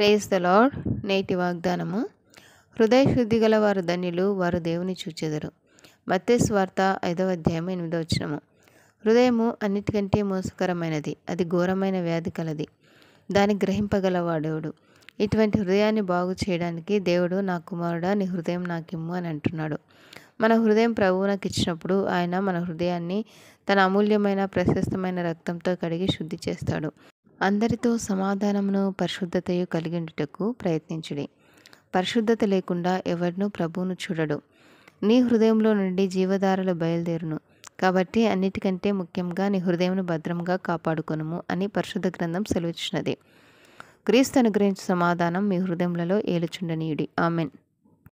Praise the lord నేటి వాగ్దానము. హృదయ శుద్ధి గల వారు ధన్యులు వారు దేవుని చూచెదరు. మత్తేస్ వార్త ఐదవ అధ్యాయం ఎనిమిదో వచ్చినము హృదయము అన్నిటికంటే మోసకరమైనది. అది ఘోరమైన వ్యాధి కలది. దాన్ని గ్రహింపగలవాడేవుడు ఇటువంటి హృదయాన్ని బాగు చేయడానికి దేవుడు నా కుమారుడా నీ హృదయం నాకిమ్ము అని అంటున్నాడు. మన హృదయం ప్రభువు నాకు ఇచ్చినప్పుడు ఆయన మన హృదయాన్ని తన అమూల్యమైన ప్రశస్తమైన రక్తంతో కడిగి శుద్ధి చేస్తాడు. అందరితో సమాధానమును పరిశుద్ధతయు కలిగిండుటకు ప్రయత్నించుడి. పరిశుద్ధత లేకుండా ఎవరినూ ప్రభువును చూడడు. నీ హృదయంలో నుండి జీవధారలు బయలుదేరును. కాబట్టి అన్నిటికంటే ముఖ్యంగా నీ హృదయంను భద్రంగా కాపాడుకొనుము అని పరిశుద్ధ గ్రంథం సెలవుచ్చినది. క్రీస్తు అనుగ్రహించిన సమాధానం మీ హృదయములలో ఏలుచుండనీయుడి. ఆమెన్.